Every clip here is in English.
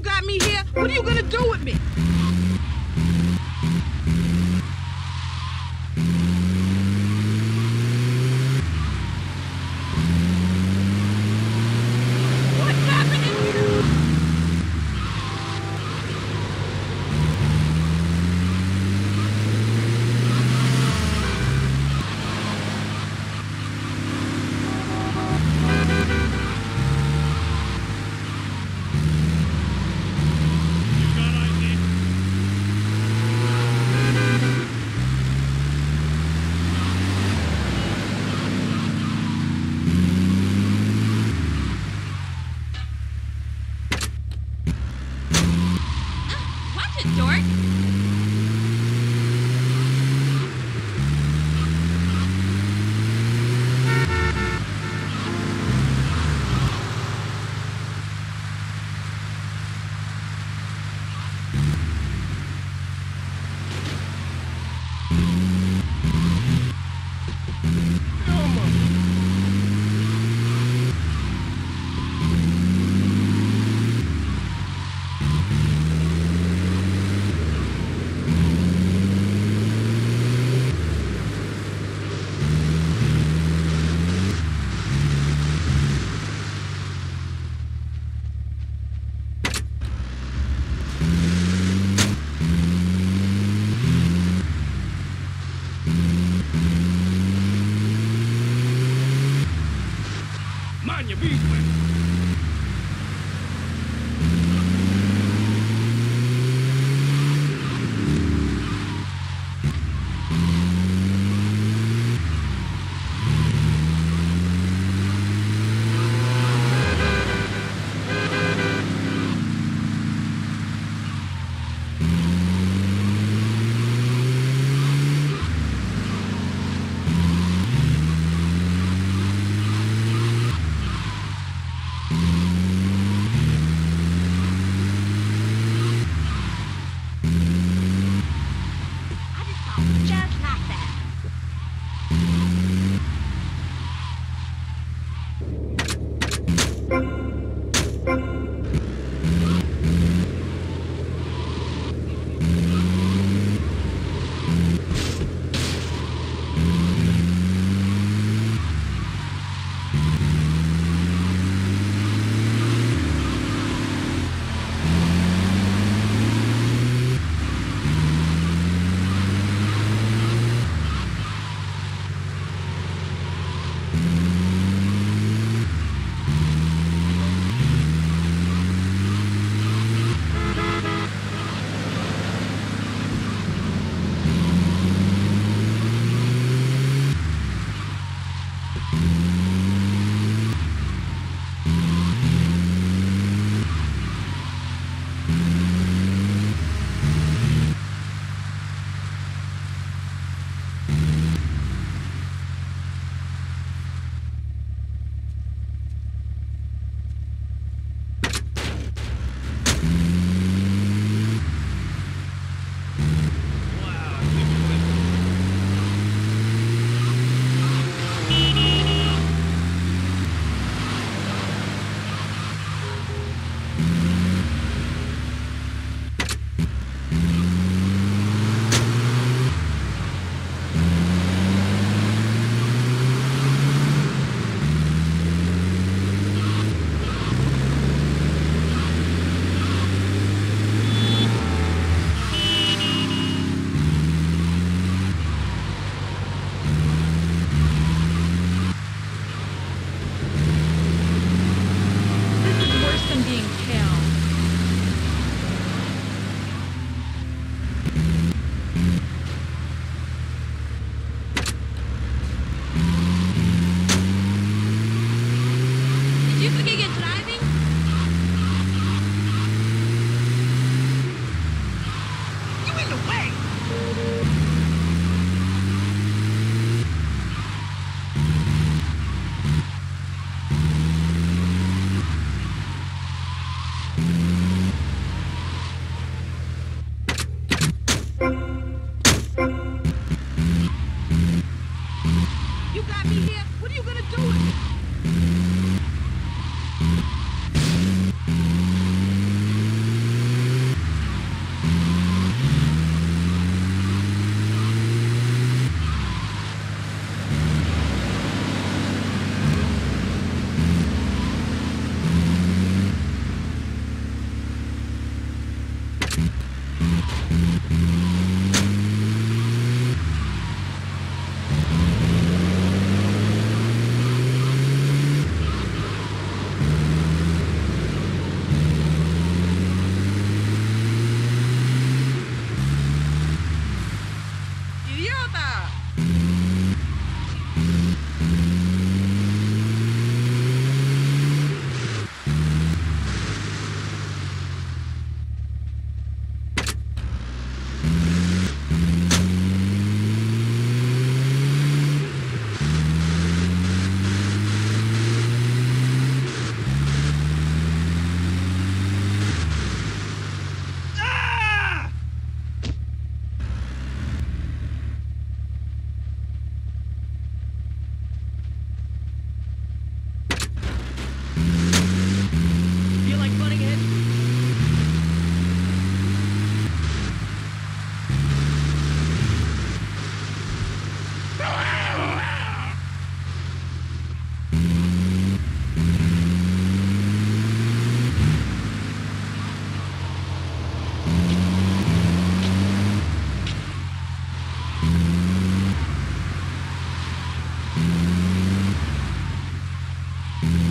you got me here, what are you gonna do with me? You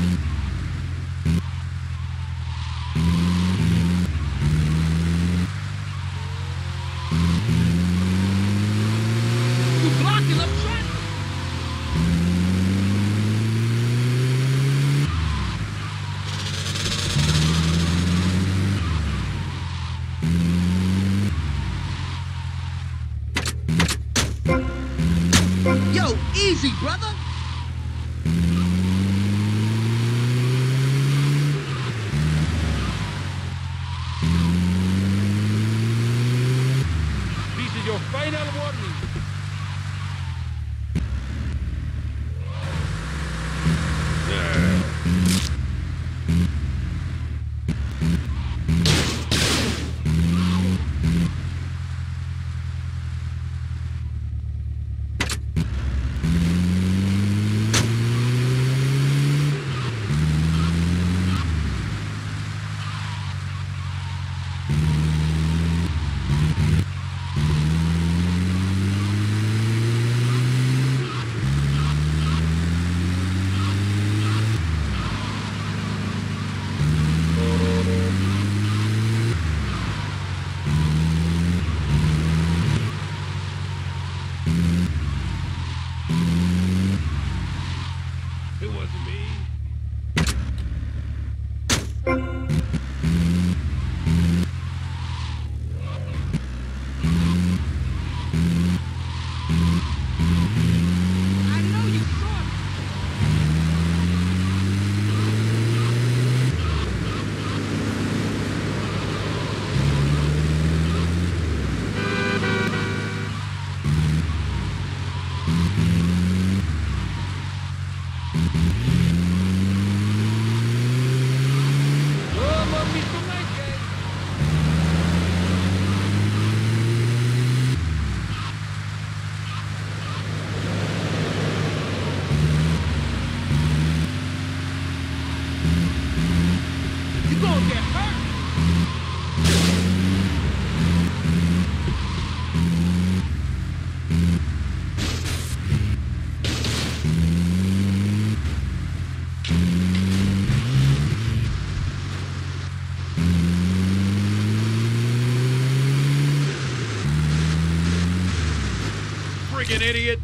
Friggin' idiot.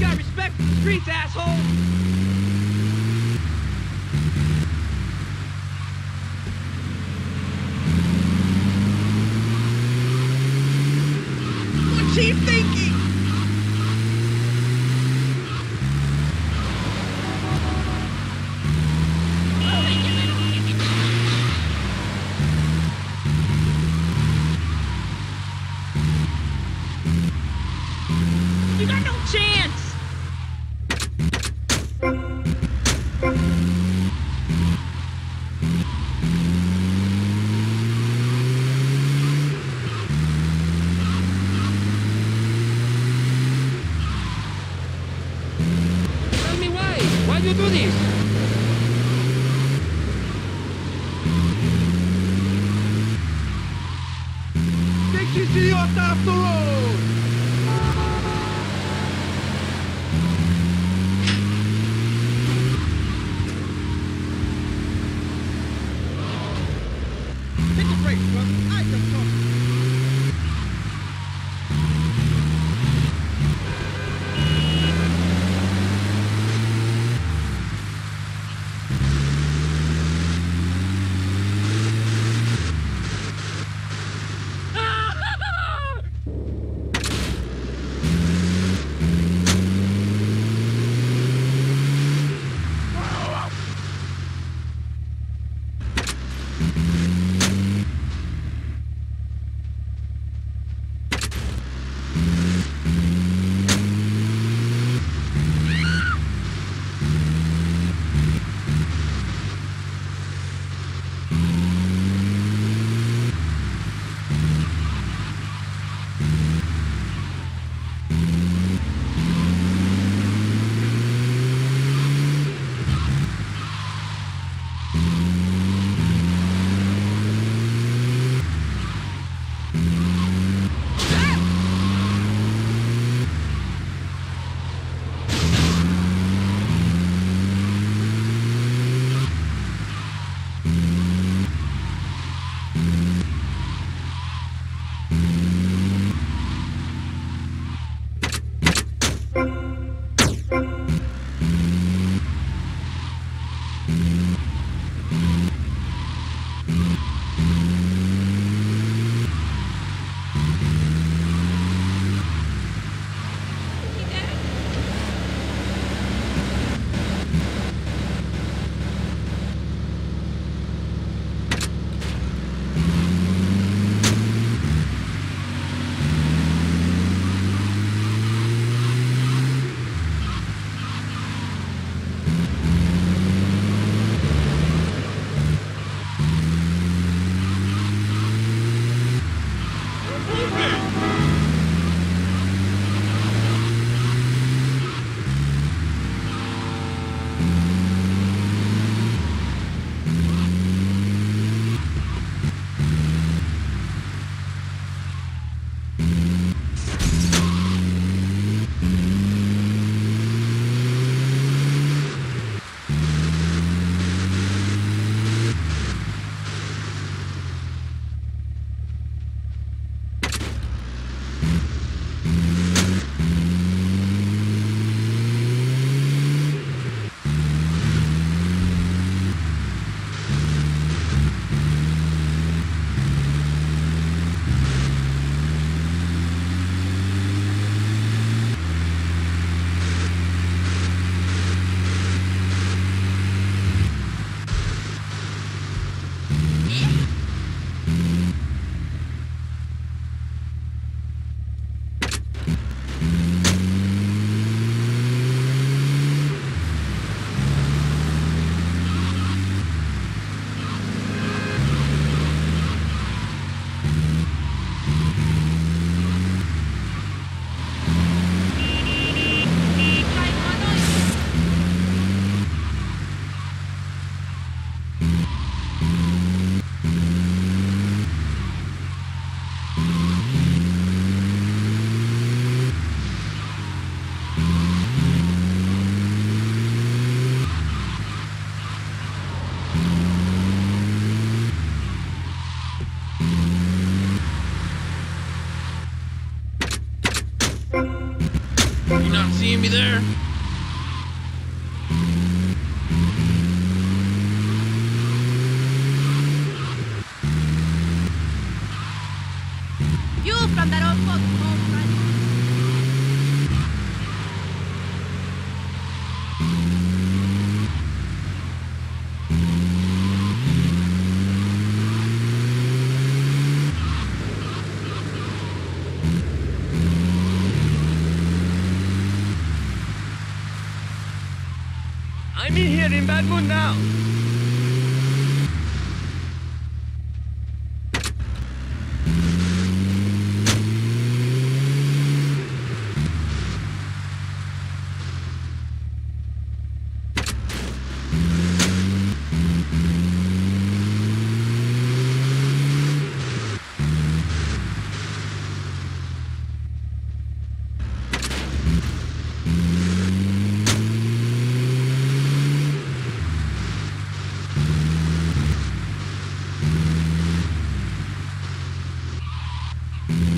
Got respect for the streets, asshole! What's he thinking? Right, Manoy. Here in bad mood now. Mm-hmm.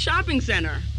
shopping center.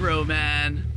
Aggro, man.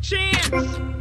Chance!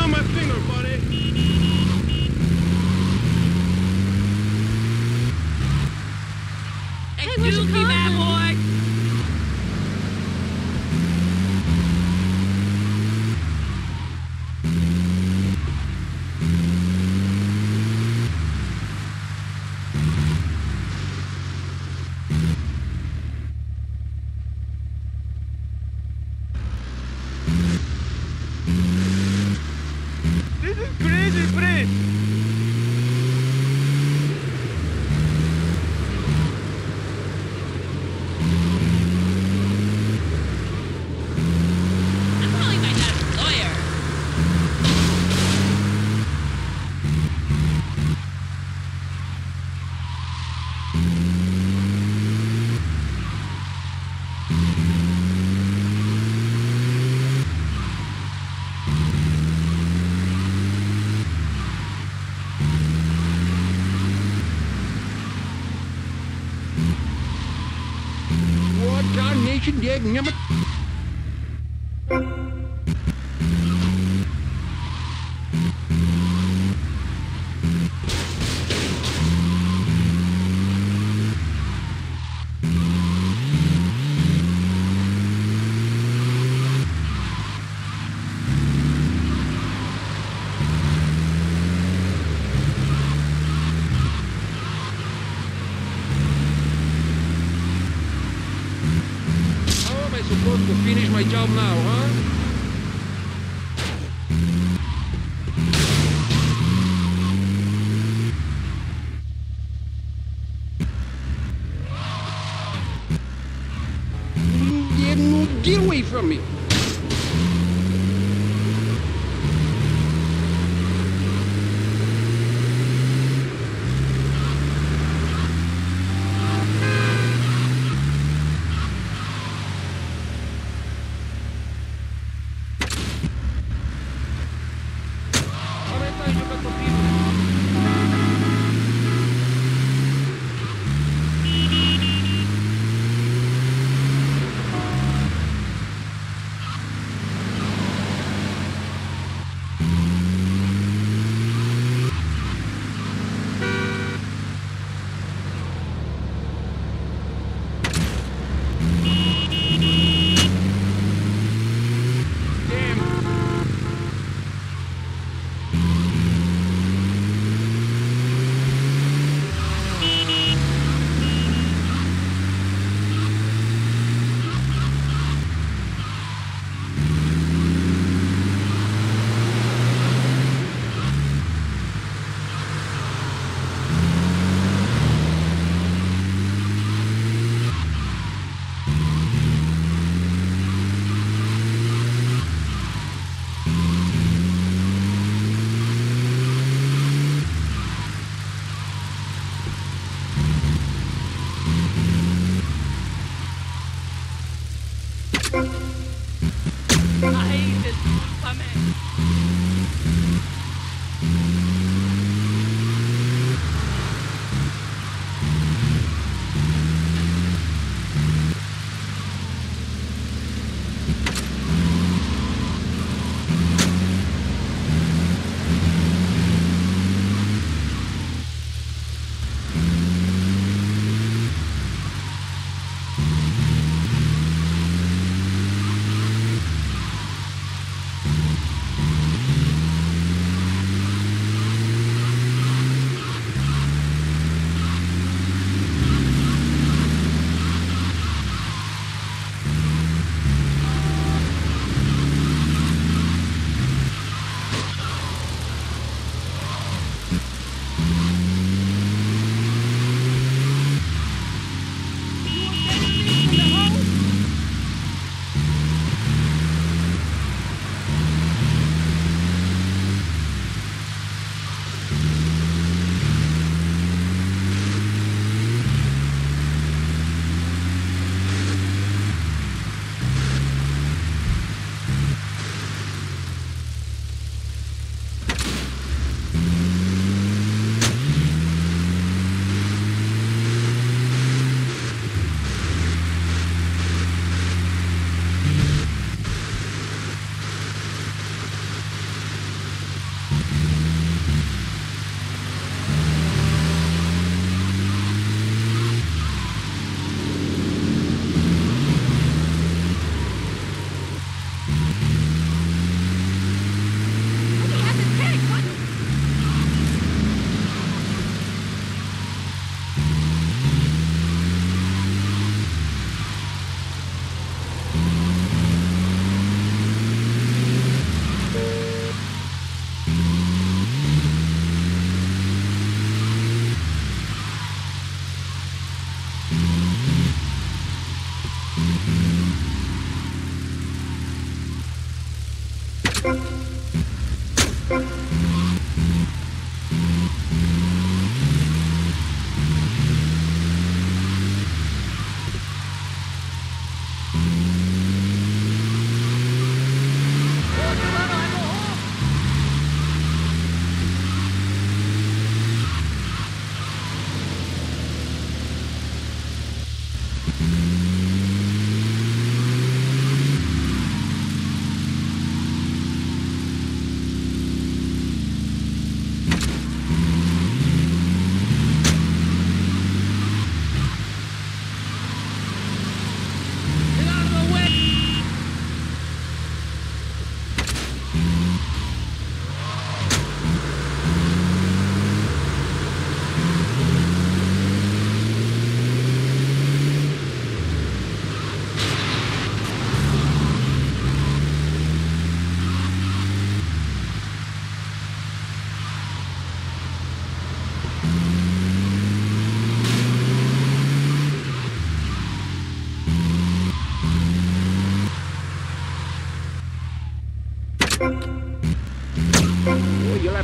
Hey, smell my finger, buddy. Excuse carnation, dag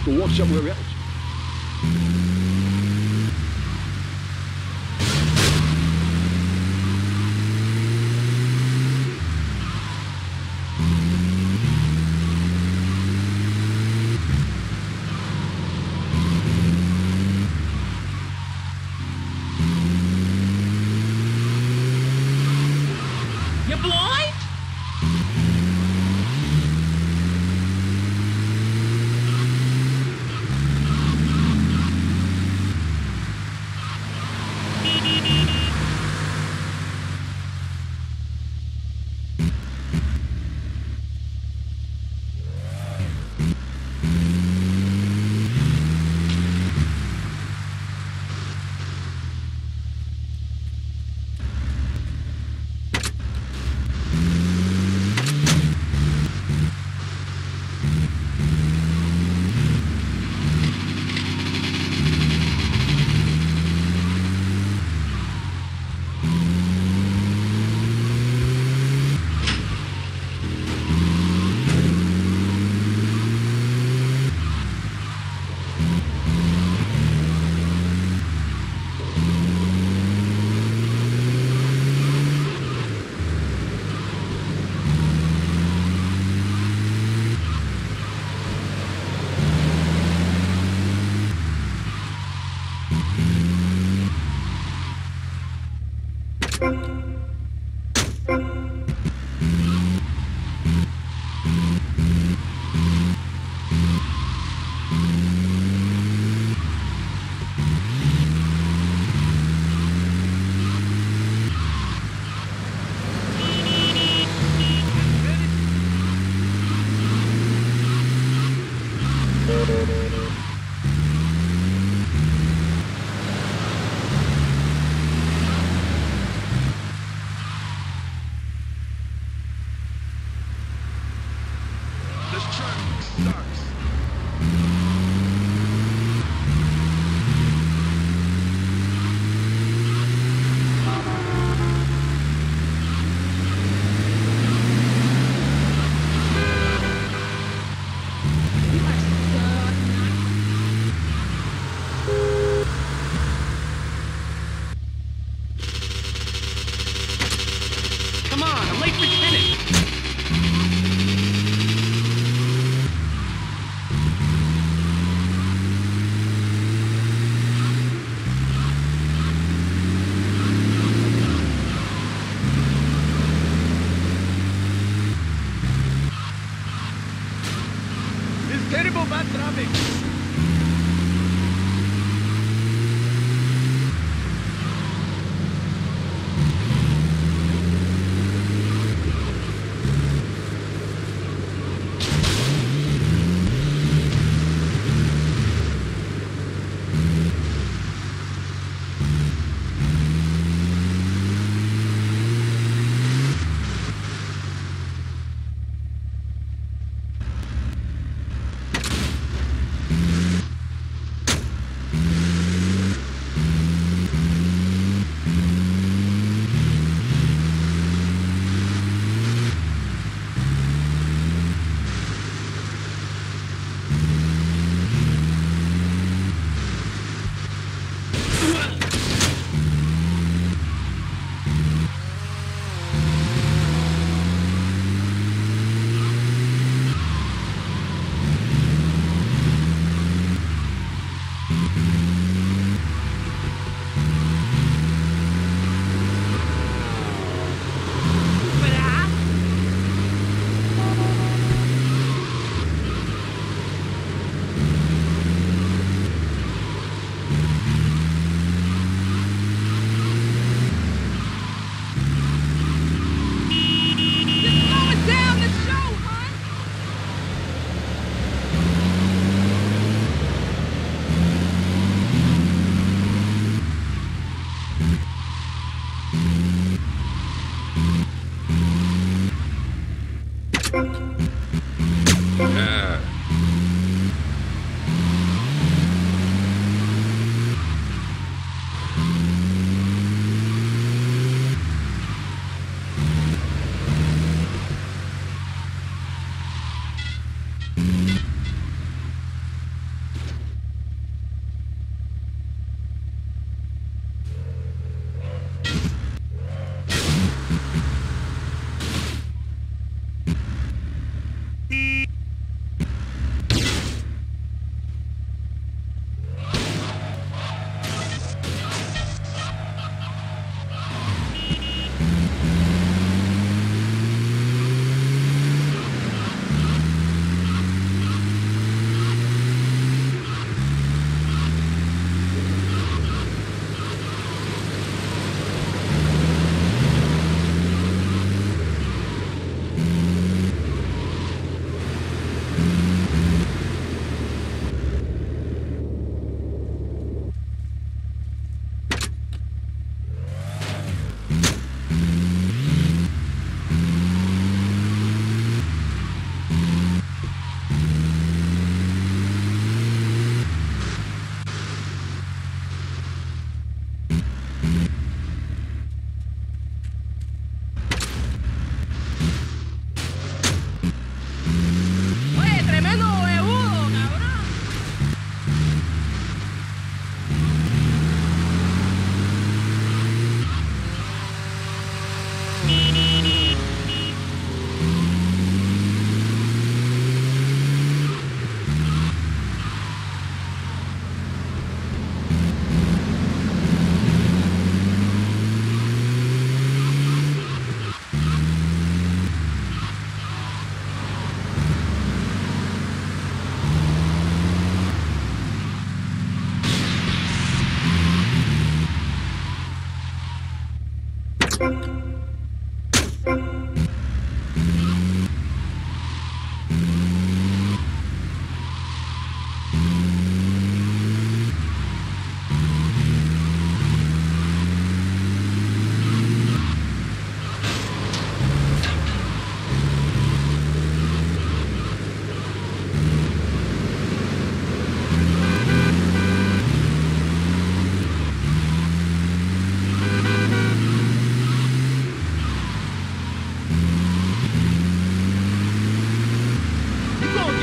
Well, you'll have to walk somewhere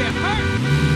get hurt.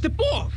Step off!